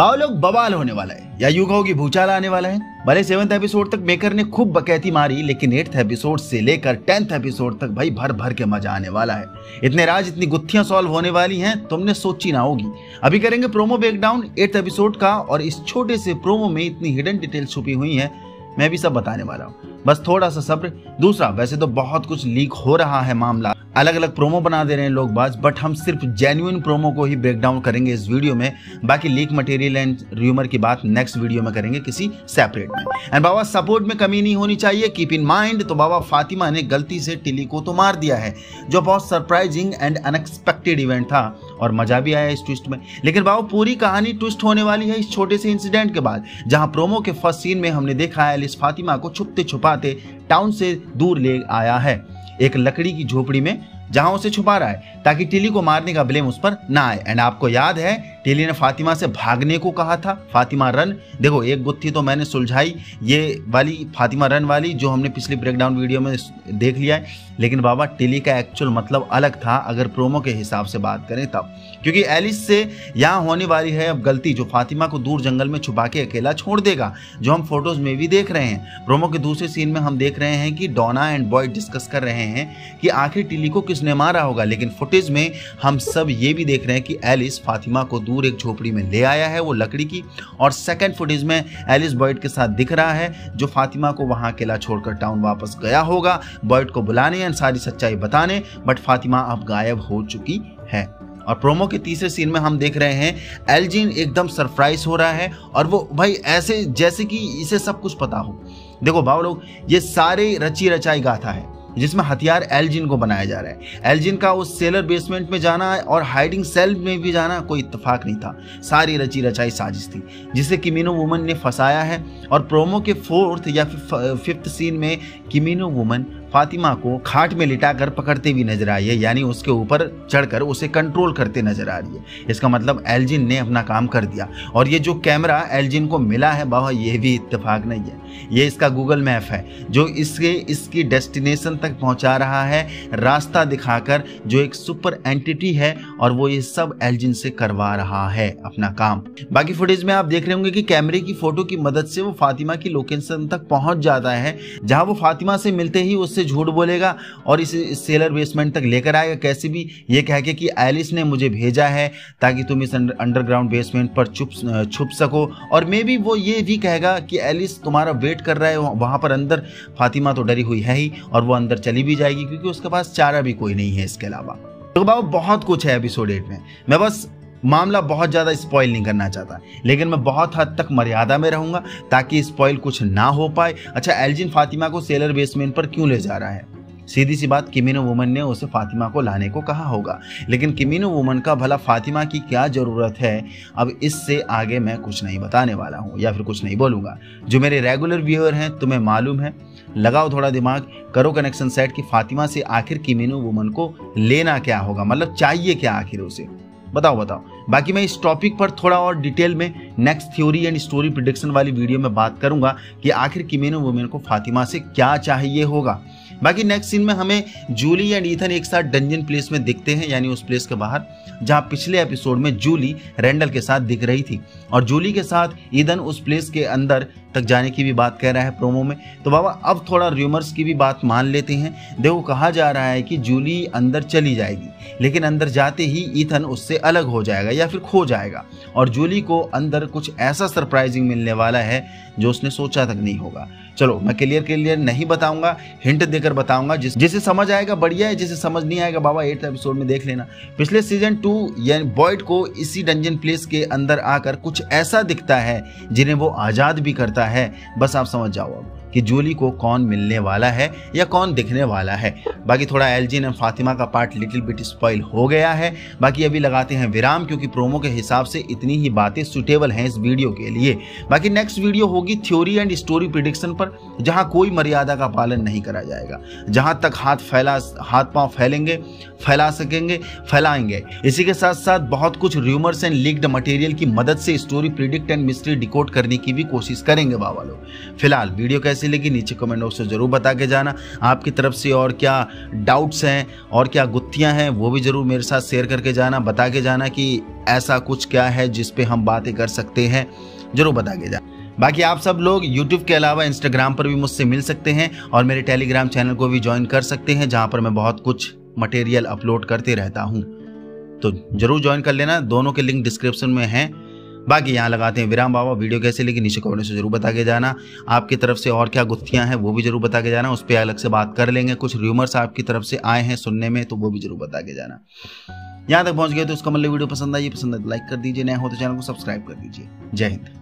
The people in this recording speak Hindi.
बाव लोग बवाल होने वाला है। या यूँ कहो कि भूचाल आने वाला है। भले सेवंथ एपिसोड तक मेकर ने खूब बकैती मारी, लेकिन एट्थ एपिसोड से लेकर टेंथ एपिसोड तक भाई भर भर के मज़ा आने वाला है। इतने राज, इतनी गुत्थियाँ सॉल्व होने वाली हैं, तुमने सोची ना होगी। अभी करेंगे प्रोमो ब्रेकडाउन एट्थ एपिसोड का, और इस छोटे से प्रोमो में इतनी हिडन डिटेल छुपी हुई है मैं भी सब बताने वाला हूँ। बस थोड़ा सा सब्र। दूसरा, वैसे तो बहुत कुछ लीक हो रहा है मामला। अलग अलग प्रोमो बना दे रहे हैं लोग बाज बट हम सिर्फ़ जेन्युइन प्रोमो को ही ब्रेक डाउन करेंगे इस वीडियो में। बाकी लीक मटेरियल एंड र्यूमर की बात नेक्स्ट वीडियो में करेंगे किसी सेपरेट में। एंड बाबा सपोर्ट में कमी नहीं होनी चाहिए। कीप इन माइंड तो बाबा फातिमा ने गलती से टिली को तो मार दिया है, जो बहुत सरप्राइजिंग एंड अनएक्सपेक्टेड इवेंट था। और मज़ा भी आया इस ट्विस्ट में। लेकिन बाबू, पूरी कहानी ट्विस्ट होने वाली है इस छोटे से इंसिडेंट के बाद, जहाँ प्रोमो के फ़र्स्ट सीन में हमने देखा है एलिस फातिमा को छुपते छुपाते टाउन से दूर ले आया है। एक लकड़ी की झोपड़ी में जहाँ उसे छुपा रहा है, ताकि टिली को मारने का ब्लेम उस पर ना आए। एंड आपको याद है, टिली ने फातिमा से भागने को कहा था, फातिमा रन। देखो, एक गुत्थी तो मैंने सुलझाई, ये वाली फातिमा रन वाली जो हमने पिछली ब्रेकडाउन वीडियो में देख लिया है। लेकिन बाबा, टिली का एक्चुअल मतलब अलग था, अगर प्रोमो के हिसाब से बात करें तब। क्योंकि एलिस से यहाँ होने वाली है अब गलती, जो फातिमा को दूर जंगल में छुपा के अकेला छोड़ देगा, जो हम फ़ोटोज़ में भी देख रहे हैं। प्रोमो के दूसरे सीन में हम देख रहे हैं कि डोना एंड बॉय डिस्कस कर रहे हैं कि आखिर टिली को किसने मारा होगा, लेकिन फुटेज में हम सब ये भी देख रहे हैं कि एलिस फातिमा को दूर एक झोपड़ी में ले आया है, वो लकड़ी की, और सेकेंड फुटेज में एलिस बॉयड के साथ दिख रहा है, जो फातिमा को वहाँ अकेला छोड़कर टाउन वापस गया होगा बॉयड को बुलाने एंड सारी सच्चाई बताने बट फातिमा अब गायब हो चुकी है। और प्रोमो के तीसरे सीन में हम देख रहे हैं एलजिन एकदम सरप्राइज़ हो रहा है, और वो भाई ऐसे, जैसे कि इसे सब कुछ पता हो। देखो भाव लोग, ये सारे रची रचाई गाथा है। जिसमें हथियार एलजिन को बनाया जा रहा है। एलजिन का उस सेलर बेसमेंट में जाना और हाइडिंग सेल में भी जाना कोई इत्तेफाक नहीं था। सारी रची रचाई साजिश थी, जिसे किमिनो वुमन ने फंसाया है और प्रोमो के फोर्थ या फिफ्थ सीन में किमिनो वुमन फातिमा को खाट में लिटाकर पकड़ते हुए नज़र आई है, यानी उसके ऊपर चढ़कर उसे कंट्रोल करते नज़र आ रही है। इसका मतलब एलजिन ने अपना काम कर दिया। और ये जो कैमरा एलजिन को मिला है, बाबा, ये भी इत्तेफाक नहीं है। ये इसका गूगल मैप है, जो इसके, इसकी डेस्टिनेशन तक पहुँचा रहा है। रास्ता दिखाकर जो एक सुपर एंटिटी है, और वो ये सब एलजिन से करवा रहा है अपना काम। बाकी फुटेज में आप देख रहे होंगे कि कैमरे की फ़ोटो की मदद से वो फातिमा की लोकेशन तक पहुँच जाता है। जहाँ वो फातिमा से मिलते ही उससे झूठ बोलेगा और इसे सेलर बेसमेंट तक लेकर आएगा। कैसे भी ये कह के कि एलिस ने मुझे भेजा है ताकि तुम इस अंडरग्राउंड बेसमेंट पर छुप छुप सको। और मे भी वो ये भी कहेगा कि एलिस तुम्हारा वेट कर रहा है, वहाँ पर अंदर फातिमा तो डरी हुई है ही और वो अंदर चली भी जाएगी क्योंकि उसके पास चारा भी कोई नहीं है इसके अलावा। तो बहुत कुछ है एपिसोड एट में। मैं बस मामला बहुत ज़्यादा स्पॉइल नहीं करना चाहता। लेकिन मैं बहुत हद तक मर्यादा में रहूँगा ताकि स्पॉइल कुछ ना हो पाए। अच्छा एल्जिन फातिमा को सेलर बेसमेंट पर क्यों ले जा रहा है? सीधी सी बात किमिनो वुमन ने उसे फातिमा को लाने को कहा होगा। लेकिन किमिनो वुमन का भला फातिमा की क्या ज़रूरत है? अब इससे आगे मैं कुछ नहीं बताने वाला हूँ, या फिर कुछ नहीं बोलूँगा। जो मेरे रेगुलर व्यूअर हैं, तुम्हें मालूम है, लगाओ थोड़ा दिमाग, करो कनेक्शन सेट कि फातिमा से आखिर किमिनो वुमन को लेना क्या होगा? मतलब चाहिए क्या आखिर उसे? बताओ बताओ। बाकी मैं इस टॉपिक पर थोड़ा और डिटेल में next theory and story prediction वाली वीडियो में बात करूँगा कि आखिर किमेनो वुमेन को फातिमा से क्या चाहिए होगा। बाकी नेक्स्ट सीन में हमें जूली एंड ईथन एक साथ डंजन प्लेस में दिखते हैं, यानी उस प्लेस के बाहर, जहाँ पिछले एपिसोड में जूली रेंडल के साथ दिख रही थी। और जूली के साथ ईदन उस प्लेस के अंदर तक जाने की भी बात कह रहा है प्रोमो में। तो बाबा, अब थोड़ा र्यूमर्स की भी बात मान लेते हैं। देखो, कहा जा रहा है कि जूली अंदर चली जाएगी, लेकिन अंदर जाते ही ईथन उससे अलग हो जाएगा या फिर खो जाएगा। और जूली को अंदर कुछ ऐसा सरप्राइजिंग मिलने वाला है जो उसने सोचा तक नहीं होगा। चलो, मैं क्लियर क्लियर नहीं बताऊँगा हिंट देकर बताऊँगा जिस जिसे समझ आएगा बढ़िया है, जिसे समझ नहीं आएगा बाबा एट्थ एपिसोड में देख लेना। पिछले सीज़न टू यानी बॉयड को इसी डंजन प्लेस के अंदर आकर कुछ ऐसा दिखता है जिन्हें वो आज़ाद भी करता है। बस आप समझ जाओ अब कि जूली को कौन मिलने वाला है या कौन दिखने वाला है। बाकी थोड़ा एलजिन एंड फातिमा का पार्ट लिटिल बिट स्पॉइल हो गया है। बाकी अभी लगाते हैं विराम क्योंकि प्रोमो के हिसाब से इतनी ही बातें सुटेबल हैं इस वीडियो के लिए। बाकी नेक्स्ट वीडियो होगी थ्योरी एंड स्टोरी प्रिडिक्शन पर, जहाँ कोई मर्यादा का पालन नहीं करा जाएगा। जहाँ तक हाथ फैला, हाथ पाँव फैलेंगे, फैला सकेंगे, फैलाएँगे। इसी के साथ साथ बहुत कुछ र्यूमर्स एंड लीक्ड मटेरियल की मदद से story predict and mystery decode करने की भी कोशिश करेंगे। देंगे बाबा लोग फ़िलहाल वीडियो कैसी लगी, नीचे कमेंट बॉक्स में ज़रूर बता के जाना। आपकी तरफ़ से और क्या डाउट्स हैं, और क्या गुत्थियाँ हैं, वो भी ज़रूर मेरे साथ शेयर करके जाना, बता के जाना कि ऐसा कुछ क्या है जिस पे हम बातें कर सकते हैं। ज़रूर बता के जाना। बाकी आप सब लोग YouTube के अलावा Instagram पर भी मुझसे मिल सकते हैं, और मेरे टेलीग्राम चैनल को भी ज्वाइन कर सकते हैं, जहाँ पर मैं बहुत कुछ मटेरियल अपलोड करते रहता हूँ। तो ज़रूर ज्वाइन कर लेना, दोनों के लिंक डिस्क्रिप्शन में हैं। बाकी यहाँ लगाते हैं विराम बाबा, वीडियो कैसे लेकिन नीचे कमेंट से ज़रूर बता के जाना। आपकी तरफ़ से और क्या गुत्थियाँ हैं वो भी ज़रूर बता के जाना, उस पर अलग से बात कर लेंगे। कुछ र्यूमर्स आपकी तरफ़ से आए हैं सुनने में तो वो भी ज़रूर बता के जाना। यहाँ तक पहुँच गए तो उसका मतलब वीडियो पसंद आई, पसंद है लाइक कर दीजिए नया हो तो चैनल को सब्सक्राइब कर दीजिए। जय हिंद।